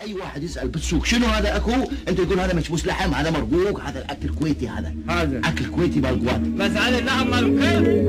أي واحد يسأل بالسوق شنو هذا أكو؟ أنت تقول هذا مشبوس لحم هذا مرقوق هذا الأكل كويتي هذا. هذا. أكل كويتي بالقوات. بس على اللحم مال الكل